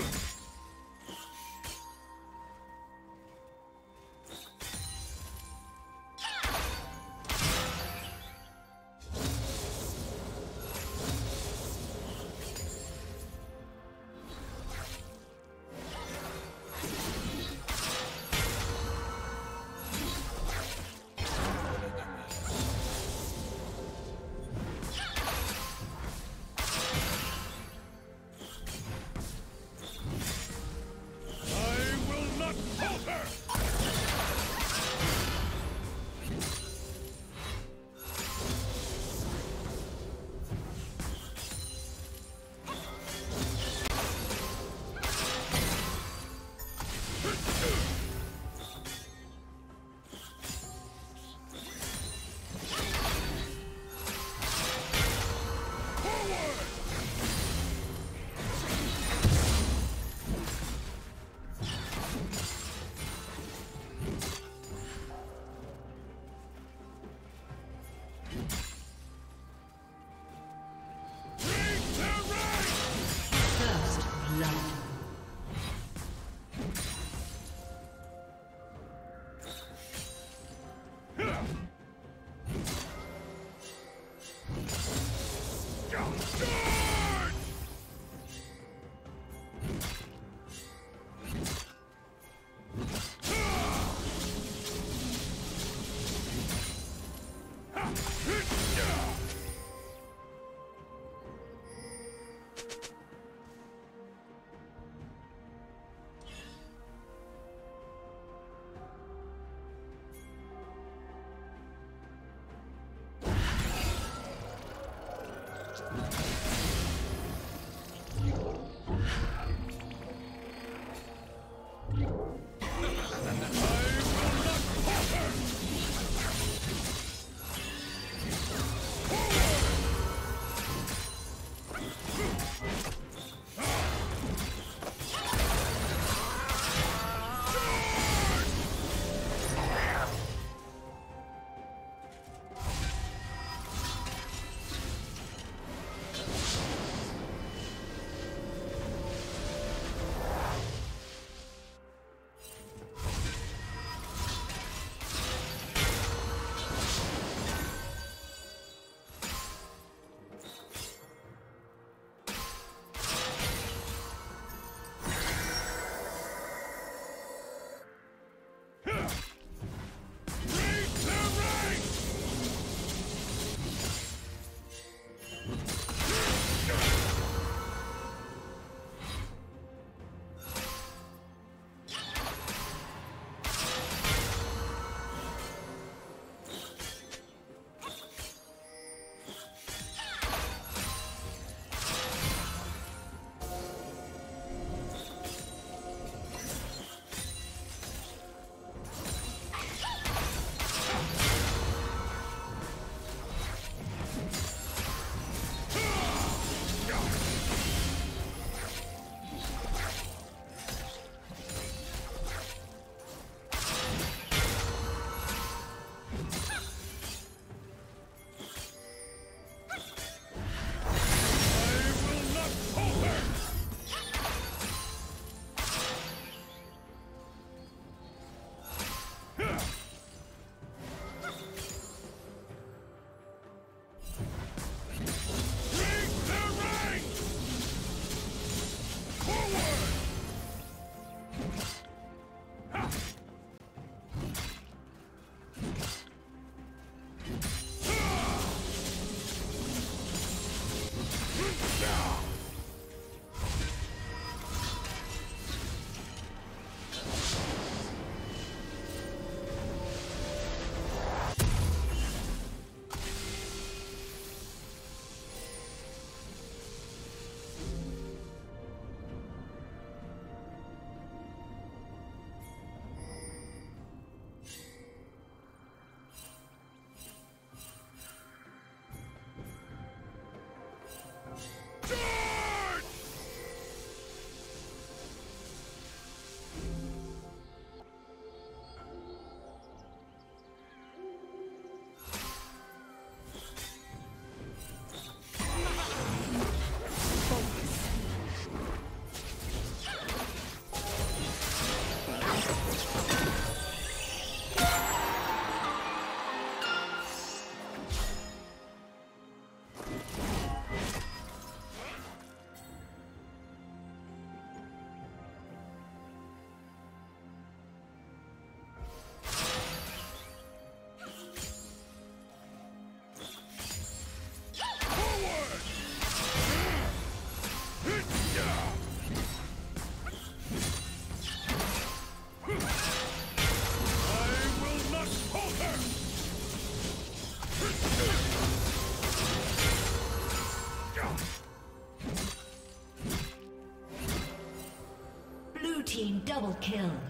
Ugh. Double kill.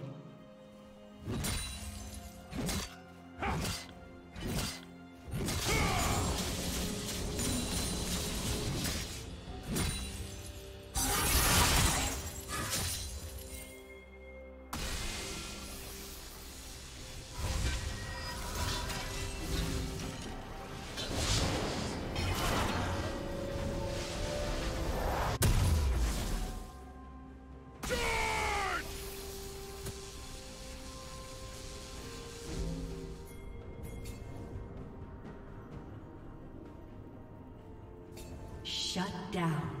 Shut down.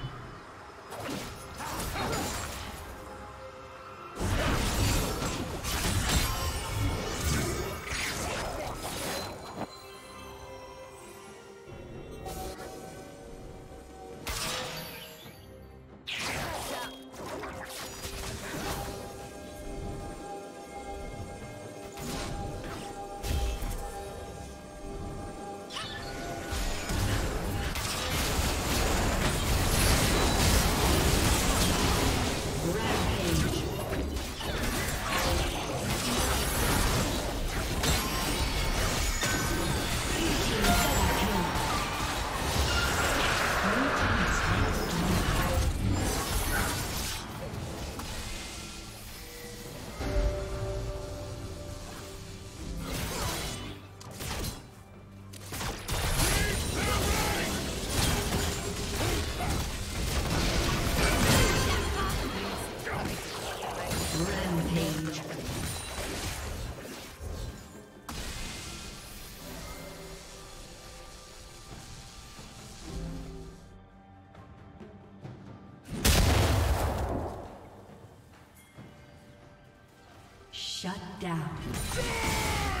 Shut down.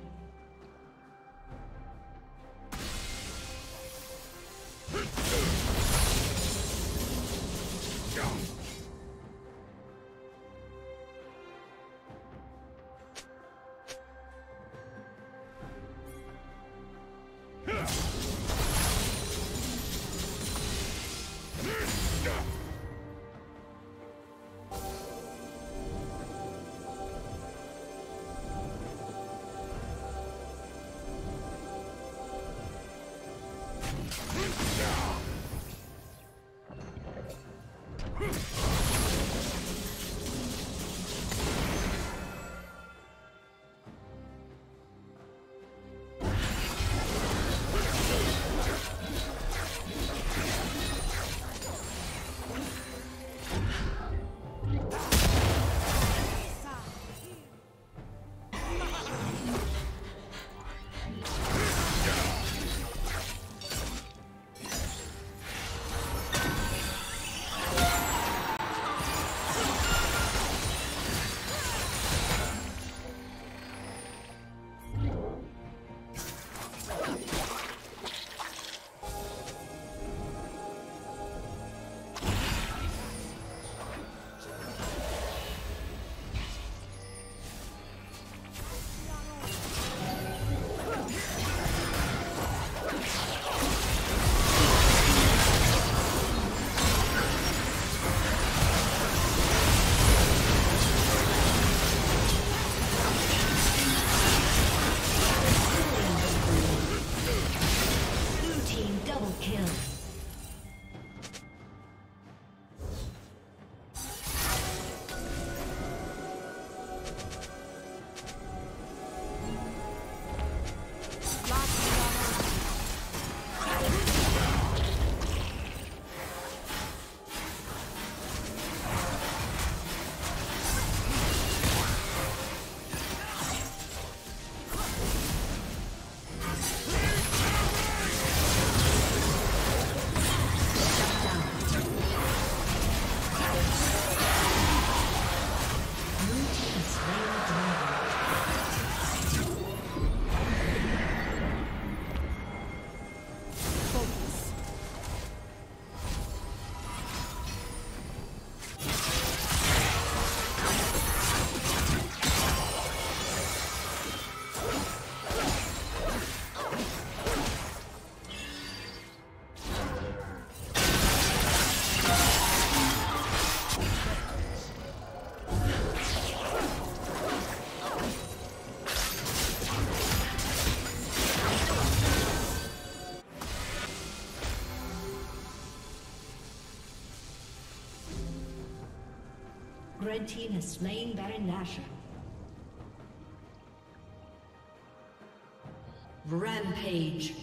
Hmph! Red team has slain Baron Nashor. Rampage.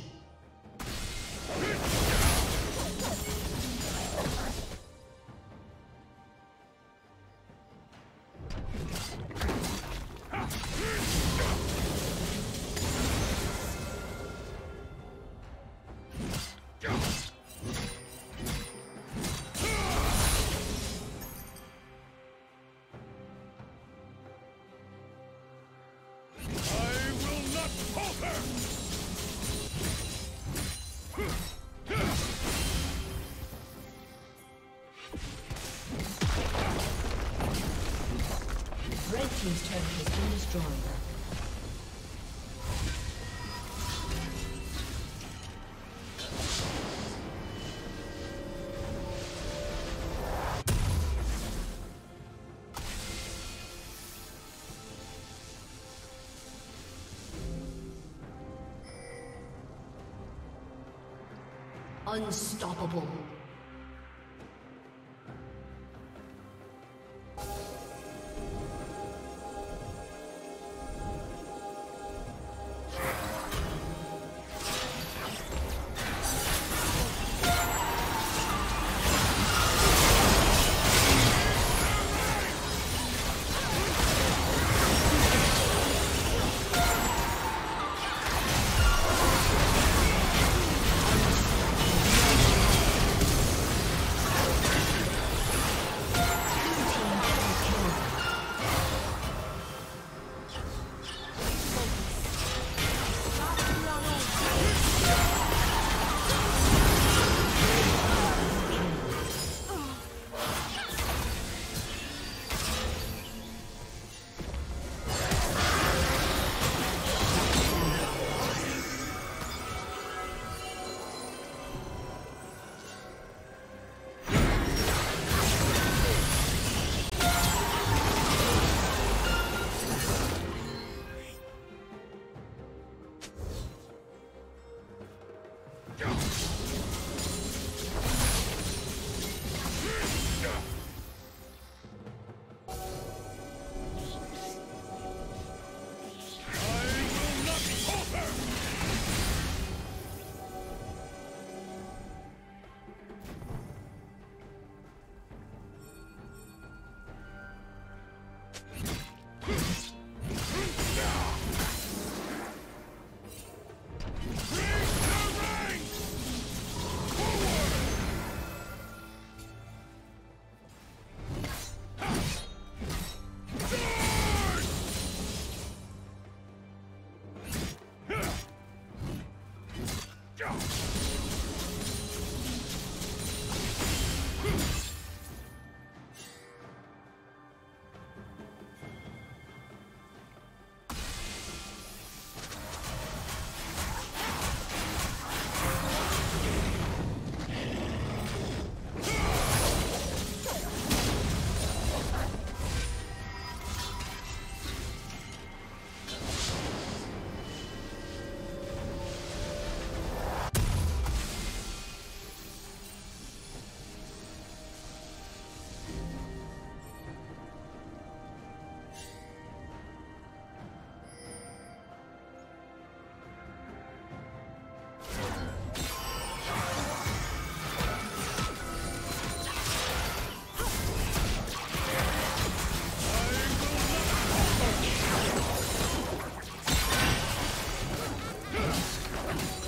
Unstoppable. Yeah.